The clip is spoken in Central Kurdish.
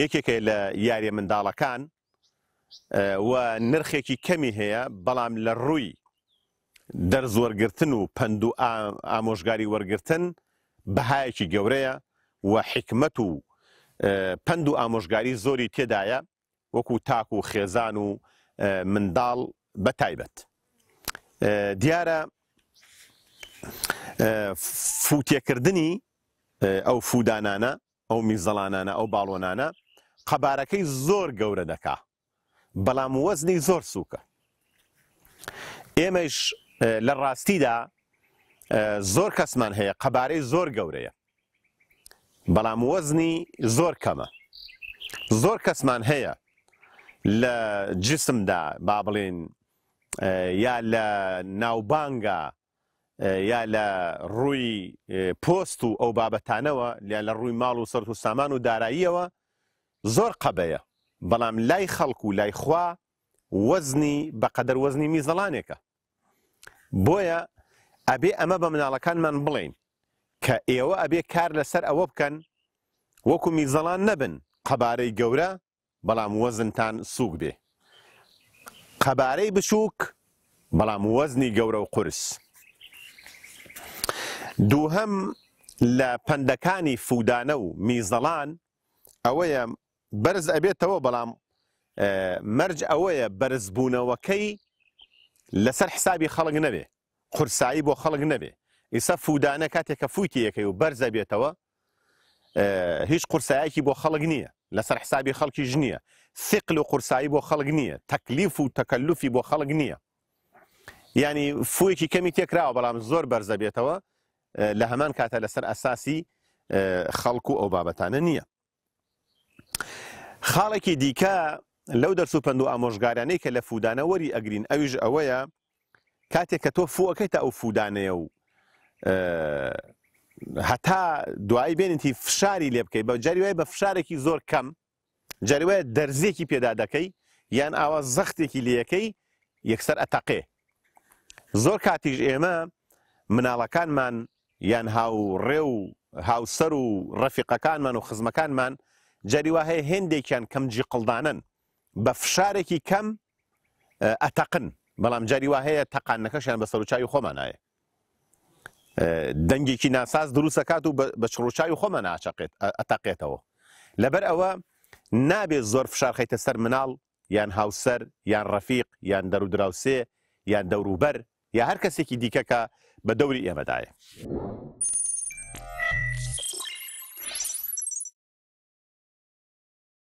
یەکێکە لە یاریە منداڵەکان و نرخێکی کەمی هەیە بەڵام لە ڕووی دەرز وەرگرتن و پەند و ئامۆژگاری وەرگتن بەهایەکی گەورەیە و حکمت و پەند و ئامۆژگاری زۆری تێدایە وەکو تاک و خێزان و منداڵ بە تایبەت دیارە فوتێکردنی ئەو فودانانە ئەو میزەڵانانە ئەو باڵۆنانە قەبارەکەی زۆر گەورە دەکا بەڵام وەزنی زۆر سووکە ئێمەش لە ڕاستیدا زۆر کەسمان هەیە قەبارەی زۆر گەورەیە بەڵام وەزنی زۆر کەمە زۆر کەسمان هەیە لە جسمدا با بڵێن یا لە ناوبانگە یا لە ڕووی پۆست و ئەو بابەتانەوە یا لە ڕووی ماڵ و سەرت و سامان و داراییەوە زۆر قەبەیە بەڵام لای خەڵک و لای خوا وەزنی بەقەدەر وەزنی میزەڵانێکە بۆیە ئەبێ ئەمە بە مناڵەکانمان بڵێین کە ئێوە ئەبێ کار لەسەر ئەوە بکەن وەکو میزەڵان نەبن قەبارەی گەورە بەڵام وەزنتان سووک بێ. قەبارەی بچووک بەڵام وەزنی گەورە و قورس. دووهەم لە پەندەکانی فوودانە و میزەڵان ئەوەیە بەرز ئەبێتەوە بەڵام مەرج ئەوەیە بەرزبوونەوەکەی لەسەر حسابی خەڵک نەبێ. قورسایی بۆ خەڵک نەبێ ئیسە فودانە کاتێک کە فوی تێیەکەی و بەرزە بێتەوە هیچ قورسایەکی بۆ خەڵک نییە لەسەر حسابی خەڵکیش نییە سیقل و قورسایی بۆ خەڵک نییە تەکلیف و تەکەلوفی بۆ خەڵک نییە ینی فویەکی کەمی تێکراوە بەڵام زۆر بەرزە بێتەوە لە هەمان کاتە لەسەر ئەساسی خەڵکو ئەو بابەتانە نییە خاڵێکی دیکە لەو دەرس و پەند و ئامۆژگارانەی کە لە فودانە وەری ئەگرین ئەویش ئەوەیە کاتێک کە تۆ فوەکەی تا ئەو فودانەیە و هەتا دوایی بێنیتی فشاری لێ بکەیت بە جاری وای بە فشارێکی زۆر کەم جاری وایە دەرزێکی پێدا دەکەی یان ئاوا زەختێکی لەکەی یەکسەر ئەتەقێ زۆر کاتیش ئێمە مناڵەکانمان یان هاوڕێ و هاوسەر و ڕەفیقەکانمان و خزمەکانمان جاری وا هەیە هێندێکیان کەم جیقڵدانەن بە فشارێکی کەم ئەتەقن بەڵام جاری وا هەیە تەقانەکەشیان بە سەرچوی خۆمانایە دەنگێکی ناساز دروستەکات و بە چڕوچاوی خۆمان ئاچەقێت ئەتەقێتەوە لەبەر ئەوە نابێت زۆر فشار خەیتە سەر مناڵ یان هاوسەر یان ڕەفیق یان دەرودراوسێ یان دەوروبەر یا هەر کەسێکی دیکە کە بە دەوری ئێمەدایە.